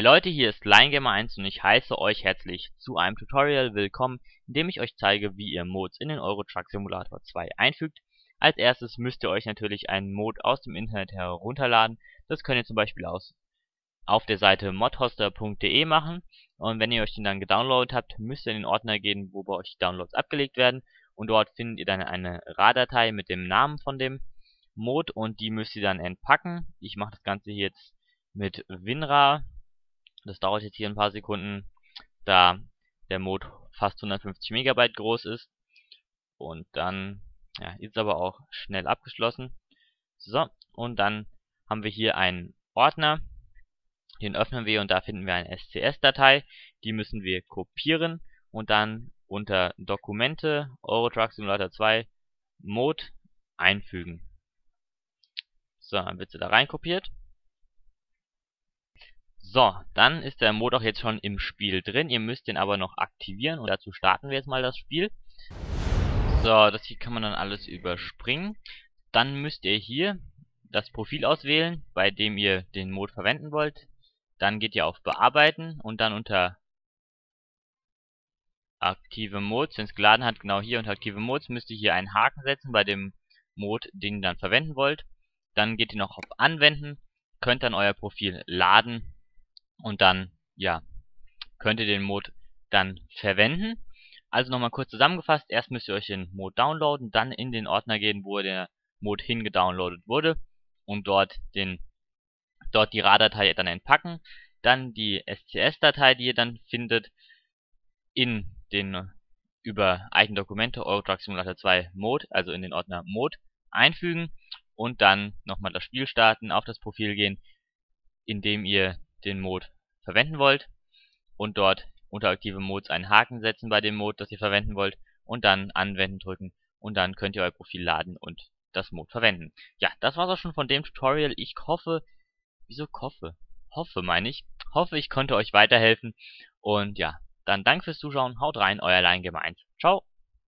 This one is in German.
Leute, hier ist LineGamer1 und ich heiße euch herzlich zu einem Tutorial willkommen, in dem ich euch zeige, wie ihr Mods in den Euro Truck Simulator 2 einfügt. Als erstes müsst ihr euch natürlich einen Mod aus dem Internet herunterladen. Das könnt ihr zum Beispiel aus auf der Seite modhoster.de machen und wenn ihr euch den dann gedownloadet habt, müsst ihr in den Ordner gehen, wo bei euch die Downloads abgelegt werden und dort findet ihr dann eine RAR-Datei mit dem Namen von dem Mod und die müsst ihr dann entpacken. Ich mache das Ganze hier jetzt mit WinRAR das dauert jetzt hier ein paar Sekunden, da der Mode fast 150 Megabyte groß ist. Und dann ja, ist aber auch schnell abgeschlossen. So, und dann haben wir hier einen Ordner. Den öffnen wir und da finden wir eine SCS-Datei. Die müssen wir kopieren und dann unter Dokumente Euro Truck Simulator 2 Mode einfügen. So, dann wird sie da rein kopiert. So, dann ist der Mod auch jetzt schon im Spiel drin. Ihr müsst den aber noch aktivieren und dazu starten wir jetzt mal das Spiel. So, das hier kann man dann alles überspringen. Dann müsst ihr hier das Profil auswählen, bei dem ihr den Mod verwenden wollt. Dann geht ihr auf Bearbeiten und dann unter aktive Modes, wenn es geladen hat, genau hier unter aktive Modes, müsst ihr hier einen Haken setzen bei dem Mod, den ihr dann verwenden wollt. Dann geht ihr noch auf Anwenden, könnt dann euer Profil laden und dann, ja, könnt ihr den Mod dann verwenden. Also nochmal kurz zusammengefasst, erst müsst ihr euch den Mod downloaden, dann in den Ordner gehen, wo der Mod hingedownloadet wurde und dort den dort die RAR-Datei dann entpacken, dann die SCS-Datei, die ihr dann findet, in den über Eigendokumente Eurotruck Simulator 2 Mode, also in den Ordner Mode einfügen und dann nochmal das Spiel starten, auf das Profil gehen, indem ihr den Mode verwenden wollt und dort unter aktive Modes einen Haken setzen bei dem Mode, das ihr verwenden wollt und dann anwenden drücken und dann könnt ihr euer Profil laden und das Mode verwenden. Ja, das war's auch schon von dem Tutorial. Ich hoffe, wieso hoffe? Hoffe meine ich. Hoffe, ich konnte euch weiterhelfen und ja, dann danke fürs Zuschauen, haut rein, euer Leingame 1. Ciao!